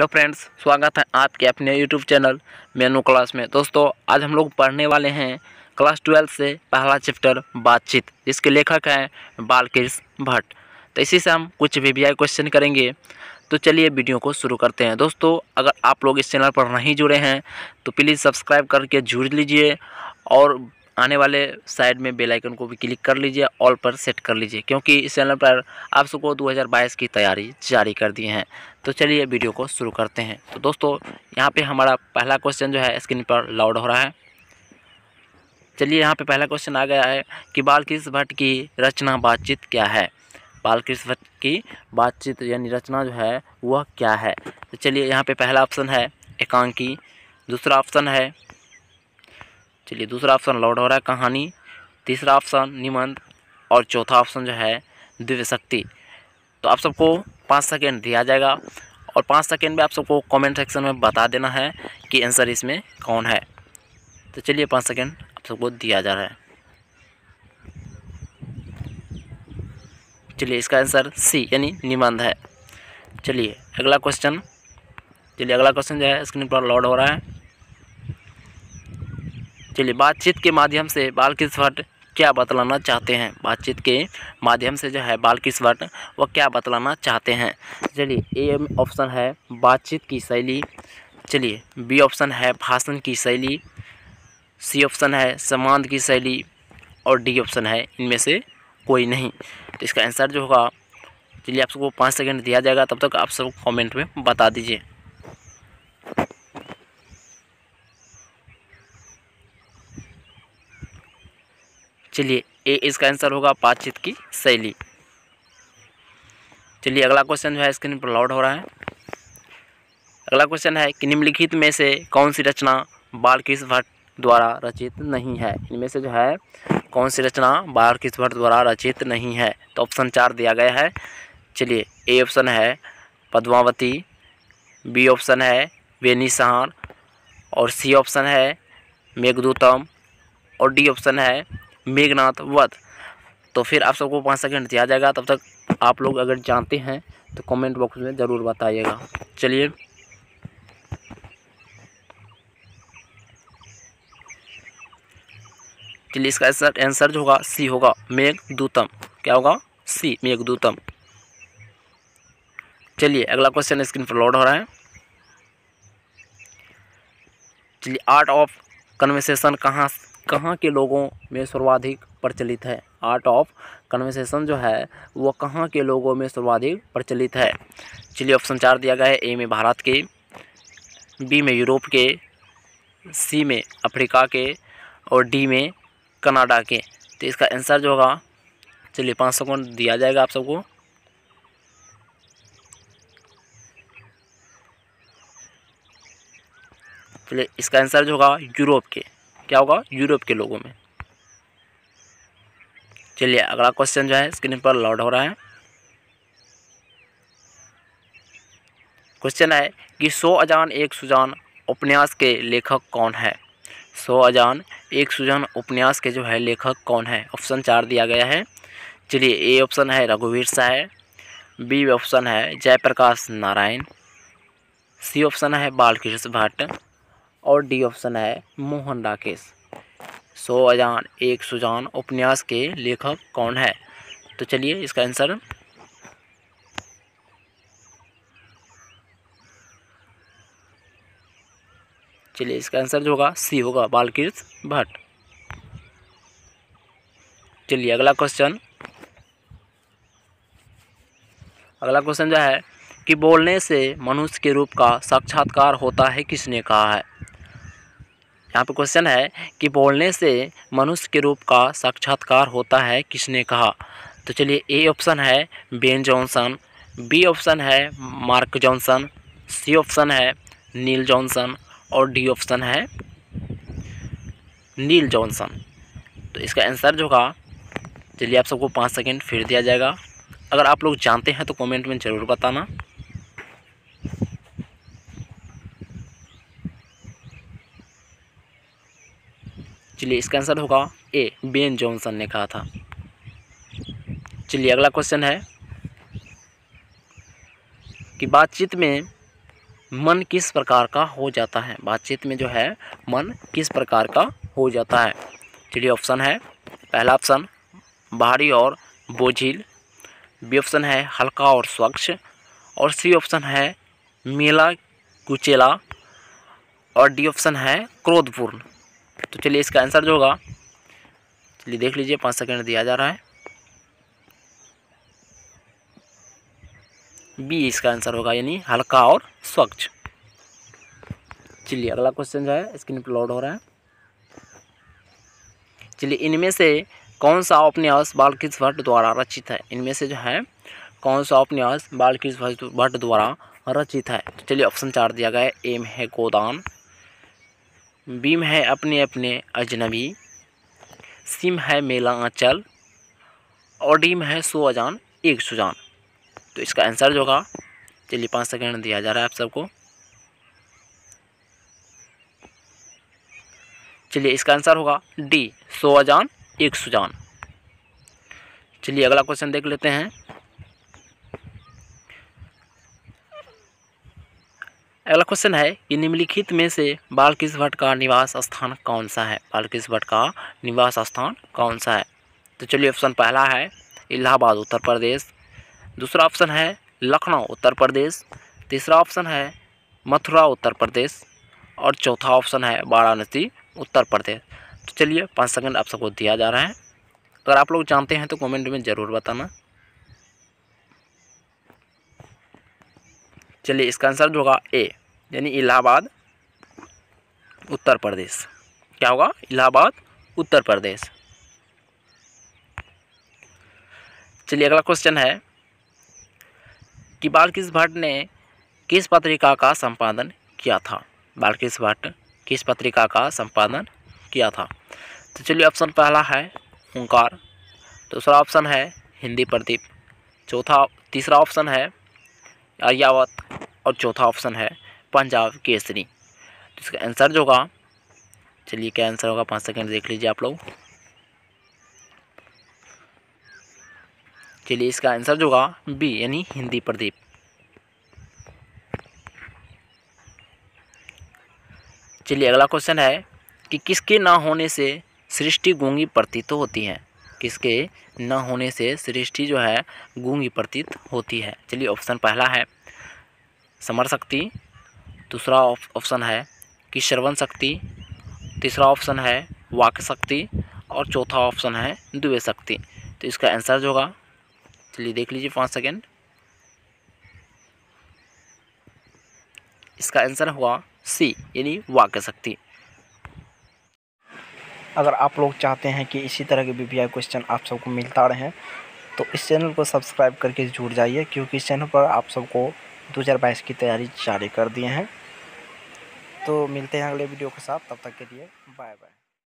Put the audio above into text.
Hello friends, स्वागत है आपके अपने यूट्यूब चैनल मेनू क्लास में। दोस्तों, आज हम लोग पढ़ने वाले हैं क्लास ट्वेल्थ से पहला चैप्टर, बातचीत, जिसके लेखक हैं बालकृष्ण भट्ट। तो इसी से हम कुछ वी क्वेश्चन करेंगे। तो चलिए वीडियो को शुरू करते हैं। दोस्तों, अगर आप लोग इस चैनल पर नहीं जुड़े हैं तो प्लीज़ सब्सक्राइब करके जुड़ लीजिए और आने वाले साइड में बेल आइकन को भी क्लिक कर लीजिए, ऑल पर सेट कर लीजिए, क्योंकि इस चैनल पर आप सबको 2022 की तैयारी जारी कर दी हैं। तो चलिए वीडियो को शुरू करते हैं। तो दोस्तों, यहाँ पे हमारा पहला क्वेश्चन जो है, स्क्रीन पर लाउड हो रहा है। चलिए, यहाँ पे पहला क्वेश्चन आ गया है कि बालकृष्ण भट्ट की रचना, बातचीत क्या है? बालकृष्ण भट्ट की बातचीत यानी रचना जो है, वह क्या है? तो चलिए, यहाँ पे पहला ऑप्शन है एकांकी, दूसरा ऑप्शन है चलिए, दूसरा ऑप्शन लौट हो रहा है कहानी। तीसरा ऑप्शन निबंध। और चौथा ऑप्शन जो है, दिव्य शक्ति। तो आप सबको पाँच सेकेंड दिया जाएगा। और पाँच सेकेंड में आप सबको कमेंट सेक्शन में बता देना है कि आंसर इसमें कौन है। तो चलिए, पाँच सेकेंड आप सबको दिया जा रहा है। चलिए, इसका आंसर सी यानी निबंध है। चलिए, अगला क्वेश्चन चलिए, अगला क्वेश्चन जो है स्क्रीन पर लॉड हो रहा है। चलिए बातचीत के माध्यम से बालकृष्ण भट्ट क्या बतलाना चाहते हैं? बातचीत के माध्यम से जो है बालकृष्ण भट्ट वह क्या बतलाना चाहते हैं? चलिए, ए ऑप्शन है बातचीत की शैली। चलिए, बी ऑप्शन है भाषण की शैली। सी ऑप्शन है संवाद की शैली। और डी ऑप्शन है इनमें से कोई नहीं। तो इसका आंसर जो होगा, चलिए आप सबको पाँच सेकंड दिया जाएगा, तब तक आप सब कमेंट में बता दीजिए। चलिए, ए, इसका आंसर होगा बातचीत की शैली। चलिए, अगला क्वेश्चन जो है स्क्रीन पर लॉड हो रहा है। अगला क्वेश्चन है कि निम्नलिखित में से कौन सी रचना बालकृष्ण भट्ट द्वारा रचित नहीं है? इनमें से जो है, कौन सी रचना बालकृष्ण भट्ट द्वारा रचित नहीं है? तो ऑप्शन चार दिया गया है। चलिए, ए ऑप्शन है पद्मावती, बी ऑप्शन है बेनीसहार और सी ऑप्शन है मेघदूतम, और डी ऑप्शन है मेघनाथ वध। तो फिर आप सबको पाँच सेकंड दिया जाएगा, तब तक आप लोग अगर जानते हैं तो कमेंट बॉक्स में ज़रूर बताइएगा। चलिए। चलिए, इसका आंसर आंसर जो होगा सी होगा, मेघदूतम। क्या होगा? सी मेघदूतम। चलिए, अगला क्वेश्चन स्क्रीन पर लोड हो रहा है। चलिए आर्ट ऑफ़ कन्वर्सेशन कहाँ कहाँ के लोगों में सर्वाधिक प्रचलित है? आर्ट ऑफ़ कन्वर्सेशन जो है, वो कहाँ के लोगों में सर्वाधिक प्रचलित है? चलिए ऑप्शन चार दिया गया है ए में भारत के बी में यूरोप के सी में अफ्रीका के और डी में कनाडा के। तो इसका आंसर जो होगा, चलिए पाँच सेकंड दिया जाएगा आप सबको। चलिए इसका आंसर जो होगा, यूरोप के। क्या होगा? यूरोप के लोगों में। चलिए, अगला क्वेश्चन जो है स्क्रीन पर लॉड हो रहा है। क्वेश्चन है कि सो अजान एक सुजान उपन्यास के लेखक कौन है? सो अजान एक सुजान उपन्यास के जो है, लेखक कौन है? ऑप्शन चार दिया गया है। चलिए ए ऑप्शन है रघुवीर साय बी ऑप्शन है जयप्रकाश नारायण सी ऑप्शन है बालकृष्ण भट्ट और डी ऑप्शन है मोहन राकेश। सो अजान, एक सुजान उपन्यास के लेखक कौन है? तो चलिए इसका आंसर। चलिए इसका आंसर जो होगा, सी होगा बालकृष्ण भट्ट। चलिए अगला क्वेश्चन अगला क्वेश्चन जो है कि बोलने से मनुष्य के रूप का साक्षात्कार होता है, किसने कहा है? यहाँ पे क्वेश्चन है कि बोलने से मनुष्य के रूप का साक्षात्कार होता है, किसने कहा? तो चलिए ए ऑप्शन है बेन जॉनसन बी ऑप्शन है मार्क जॉनसन सी ऑप्शन है नील जॉनसन और डी ऑप्शन है नील जॉनसन तो इसका आंसर जो होगा, चलिए आप सबको पाँच सेकेंड फिर दिया जाएगा। अगर आप लोग जानते हैं तो कमेंट में ज़रूर बताना। चलिए इसका आंसर होगा ए, बेन जॉनसन ने कहा था। चलिए अगला क्वेश्चन है कि बातचीत में मन किस प्रकार का हो जाता है? बातचीत में जो है, मन किस प्रकार का हो जाता है? चलिए ऑप्शन है, पहला ऑप्शन भारी और बोझिल। बी ऑप्शन है, हल्का और स्वच्छ। और सी ऑप्शन है, मेला कुचेला। और डी ऑप्शन है, क्रोधपूर्ण। तो चलिए इसका आंसर जो होगा, चलिए देख लीजिए, पाँच सेकेंड दिया जा रहा है। बी इसका आंसर होगा, यानी हल्का और स्वच्छ। चलिए अगला क्वेश्चन जो है स्क्रीन पर लोड हो रहा है। चलिए, इनमें से कौन सा उपन्यास बालकृष्ण भट्ट द्वारा रचित है? इनमें से जो है, कौन सा उपन्यास बालकृष्ण भट्ट द्वारा रचित है? तो चलिए ऑप्शन चार दिया गया है, एम है गोदान। बीम है अपने अपने अजनबी, सिम है मेला आंचल और डीम है सो अजान, एक सुजान तो इसका आंसर जो होगा, चलिए पाँच सेकेंड दिया जा रहा है आप सबको। चलिए इसका आंसर होगा, डी, सो अजान, एक सुजान चलिए अगला क्वेश्चन देख लेते हैं। अगला क्वेश्चन है कि निम्नलिखित में से बालकृष्ण भट्ट का निवास स्थान कौन सा है? बालकृष्ण भट्ट का निवास स्थान कौन सा है? तो चलिए ऑप्शन पहला है, इलाहाबाद, उत्तर प्रदेश। दूसरा ऑप्शन है, लखनऊ, उत्तर प्रदेश। तीसरा ऑप्शन है, मथुरा, उत्तर प्रदेश। और चौथा ऑप्शन है, वाराणसी, उत्तर प्रदेश। तो चलिए, पाँच सेकंड आप सबको दिया जा रहा है। अगर आप लोग जानते हैं तो कमेंट में ज़रूर बताना। चलिए, इसका आंसर जो होगा ए यानी इलाहाबाद, उत्तर प्रदेश। क्या होगा? इलाहाबाद, उत्तर प्रदेश। चलिए, अगला क्वेश्चन है कि बालकृष्ण भट्ट ने किस पत्रिका का संपादन किया था? बालकृष्ण भट्ट किस पत्रिका का संपादन किया था? तो चलिए ऑप्शन पहला है ओंकार दूसरा ऑप्शन है हिंदी प्रदीप। चौथा, तीसरा ऑप्शन है आर्यावत और चौथा ऑप्शन है पंजाब केसरी। तो इसका आंसर जो होगा, चलिए क्या आंसर होगा, पाँच सेकंड देख लीजिए आप लोग। चलिए इसका आंसर जो होगा बी यानी हिंदी प्रदीप। चलिए अगला क्वेश्चन है कि किसके ना होने से सृष्टि गूँगी प्रतीत होती है? किसके न होने से सृष्टि जो है, गूँगी प्रतीत होती है? चलिए ऑप्शन पहला है, समर शक्ति। दूसरा ऑप्शन है कि श्रवण शक्ति, तीसरा ऑप्शन है वाक्य शक्ति और चौथा ऑप्शन है द्वे शक्ति। तो इसका आंसर जो होगा, चलिए देख लीजिए पाँच सेकेंड। इसका आंसर हुआ सी, यानी वाक्य शक्ति। अगर आप लोग चाहते हैं कि इसी तरह के बी क्वेश्चन आप सबको मिलता रहे तो इस चैनल को सब्सक्राइब करके जुड़ जाइए, क्योंकि इस चैनल पर आप सबको 2022 की तैयारी जारी कर दिए हैं। तो मिलते हैं अगले वीडियो के साथ तब तक के लिए बाय बाय